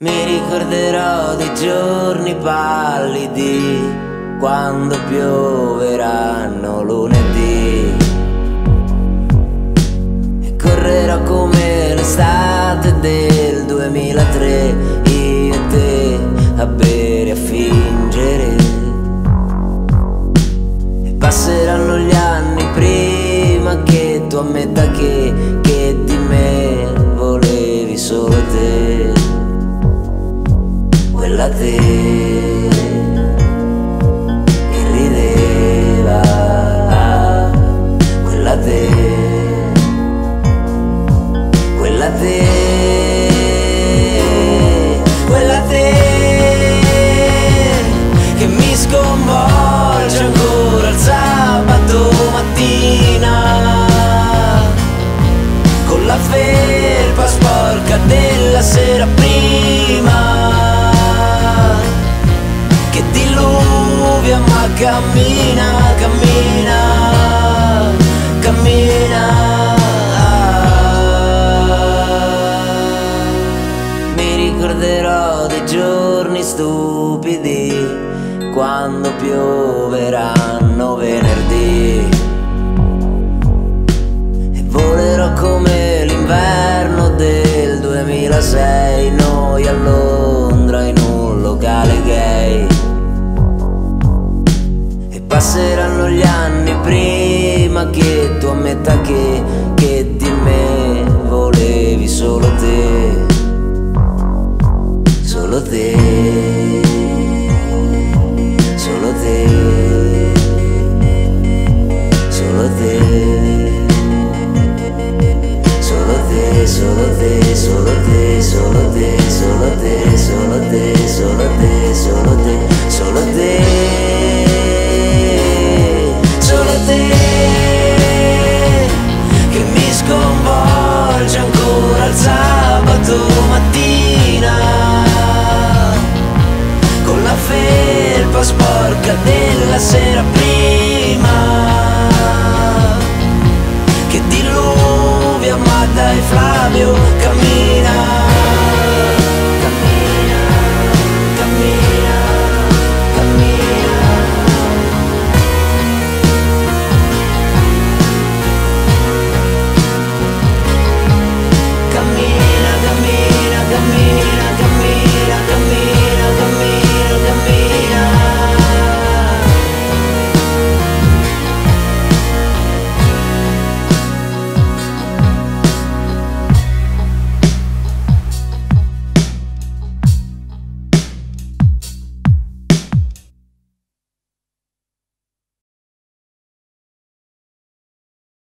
Mi ricorderò dei giorni pallidi quando pioveranno lunedì. E correrò come l'estate del 2003 io te a bere a fingere. E passeranno gli anni prima che tu ammetta che, te, quella te che mi sconvolge ancora il sabato mattina con la felpa sporca della sera prima che diluvia ma cammina, cammina, cammina. Stupidi quando pioveranno venerdì. E volerò come l'inverno del 2006 noi a Londra in un locale gay. E passeranno gli anni prima che tu ammetta che, te solo te. Solo te. Solo te, solo te, solo te, solo te, solo te, solo te, solo te, solo te, solo te, solo te, che mi sconvolge ancora il sabato mattina,